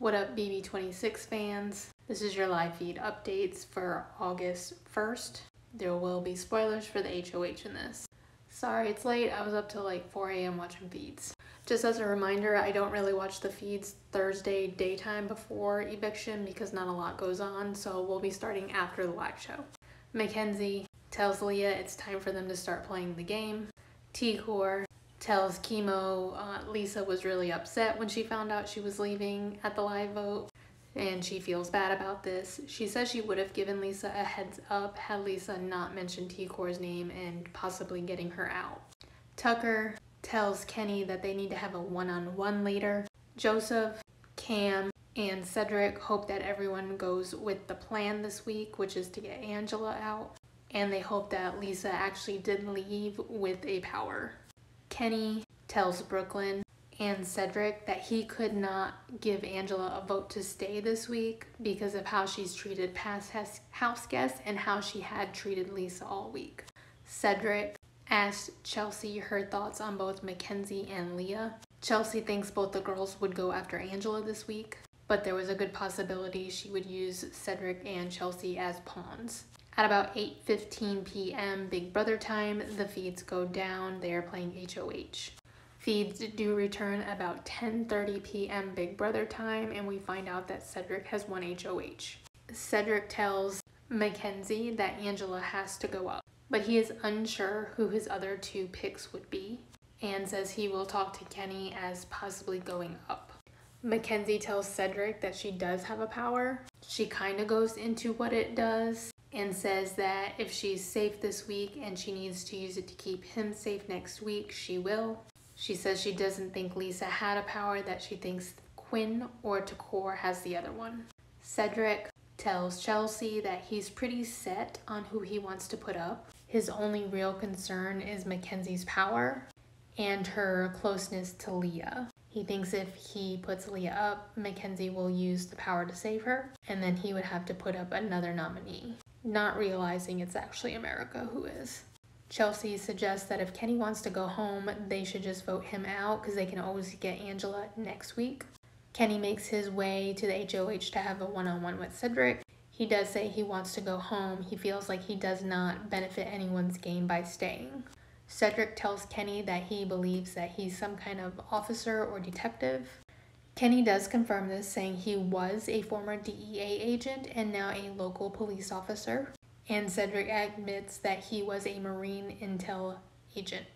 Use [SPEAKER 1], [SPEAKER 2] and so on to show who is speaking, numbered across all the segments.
[SPEAKER 1] What up, BB26 fans? This is your live feed updates for August 1st. There will be spoilers for the HOH in this. Sorry it's late, I was up till like 4 a.m. watching feeds. Just as a reminder, I don't really watch the feeds Thursday daytime before eviction because not a lot goes on, so we'll be starting after the live show. Makensy tells Leah it's time for them to start playing the game. T'kor tells Kimo uh, Lisa was really upset when she found out she was leaving at the live vote and she feels bad about this. She says she would have given Lisa a heads up had Lisa not mentioned T'kor's name and possibly getting her out. Tucker tells Kenney that they need to have a one-on-one -on -one later. Joseph, Cam, and Cedric hope that everyone goes with the plan this week, which is to get Angela out. And they hope that Lisa actually did leave with a power. Kenney tells Brooklyn and Cedric that he could not give Angela a vote to stay this week because of how she's treated past house guests and how she had treated Lisa all week. Cedric asked Chelsie her thoughts on both Makensy and Leah. Chelsie thinks both the girls would go after Angela this week, but there was a good possibility she would use Cedric and Chelsie as pawns. At about 8.15 p.m. Big Brother time, the feeds go down. They are playing HOH. Feeds do return about 10.30 p.m. Big Brother time, and we find out that Cedric has won HOH. Cedric tells Makensy that Angela has to go up, but he is unsure who his other two picks would be, and says he will talk to Kenney as possibly going up. Makensy tells Cedric that she does have a power. She kind of goes into what it does and says that if she's safe this week and she needs to use it to keep him safe next week, she will. She says she doesn't think Lisa had a power, that she thinks Quinn or T'kor has the other one. Cedric tells Chelsie that he's pretty set on who he wants to put up. His only real concern is Makensy's power and her closeness to Leah. He thinks if he puts Leah up, Makensy will use the power to save her, and then he would have to put up another nominee not realizing it's actually America who is. Chelsie suggests that if Kenney wants to go home, they should just vote him out because they can always get Angela next week. Kenney makes his way to the HOH to have a one on one with Cedric. He does say he wants to go home. He feels like he does not benefit anyone's game by staying. Cedric tells Kenney that he believes that he's some kind of officer or detective. Kenney does confirm this, saying he was a former DEA agent and now a local police officer. And Cedric admits that he was a Marine intel agent.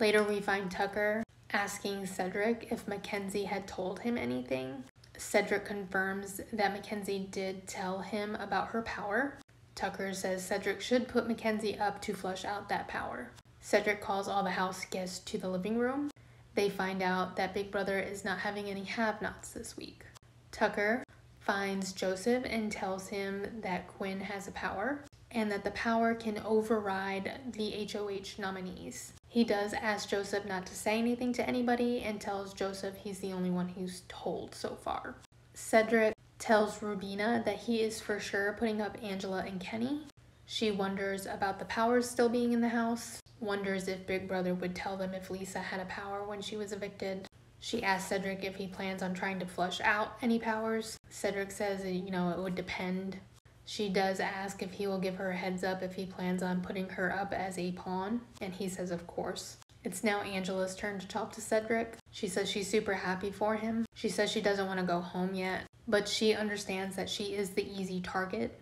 [SPEAKER 1] Later, we find Tucker asking Cedric if Makensy had told him anything. Cedric confirms that Makensy did tell him about her power. Tucker says Cedric should put Makensy up to flush out that power. Cedric calls all the house guests to the living room they find out that Big Brother is not having any have nots this week. Tucker finds Joseph and tells him that Quinn has a power and that the power can override the HOH nominees. He does ask Joseph not to say anything to anybody and tells Joseph he's the only one who's told so far. Cedric tells Rubina that he is for sure putting up Angela and Kenney. She wonders about the powers still being in the house wonders if Big Brother would tell them if Lisa had a power when she was evicted. She asks Cedric if he plans on trying to flush out any powers. Cedric says, uh, you know, it would depend. She does ask if he will give her a heads up if he plans on putting her up as a pawn, and he says, of course. It's now Angela's turn to talk to Cedric. She says she's super happy for him. She says she doesn't want to go home yet, but she understands that she is the easy target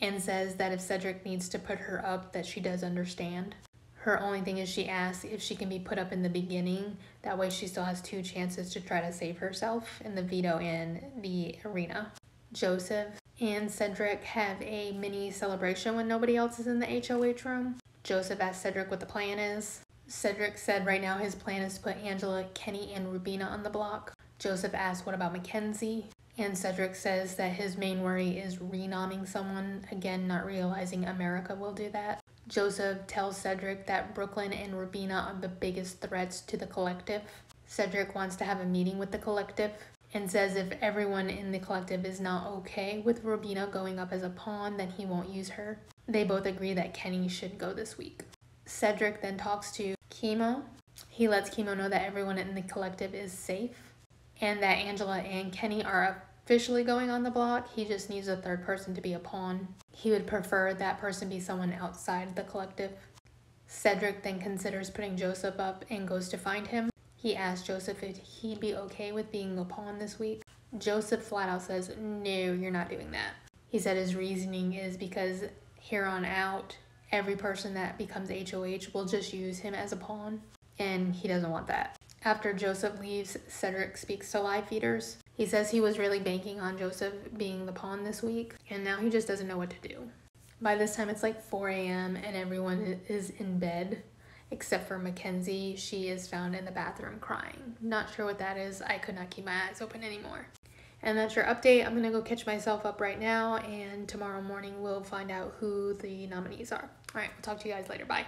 [SPEAKER 1] and says that if Cedric needs to put her up that she does understand. Her only thing is she asks if she can be put up in the beginning. That way she still has two chances to try to save herself in the veto and the arena. Joseph and Cedric have a mini celebration when nobody else is in the HOH room. Joseph asks Cedric what the plan is. Cedric said right now his plan is to put Angela, Kenney, and Rubina on the block. Joseph asks what about Makensy? And Cedric says that his main worry is renomming someone, again, not realizing America will do that. Joseph tells Cedric that Brooklyn and Rubina are the biggest threats to the collective. Cedric wants to have a meeting with the collective and says if everyone in the collective is not okay with Rubina going up as a pawn, then he won't use her. They both agree that Kenney should go this week. Cedric then talks to Kimo. He lets Kimo know that everyone in the collective is safe and that Angela and Kenney are officially going on the block. He just needs a third person to be a pawn. He would prefer that person be someone outside the collective. Cedric then considers putting Joseph up and goes to find him. He asks Joseph if he'd be okay with being a pawn this week. Joseph flat out says, No, you're not doing that. He said his reasoning is because here on out, every person that becomes HOH will just use him as a pawn, and he doesn't want that. After Joseph leaves, Cedric speaks to live feeders. He says he was really banking on Joseph being the pawn this week, and now he just doesn't know what to do. By this time, it's like 4 a.m., and everyone is in bed except for Makensy. She is found in the bathroom crying. Not sure what that is. I could not keep my eyes open anymore. And that's your update. I'm gonna go catch myself up right now, and tomorrow morning we'll find out who the nominees are. All right, we'll talk to you guys later. Bye.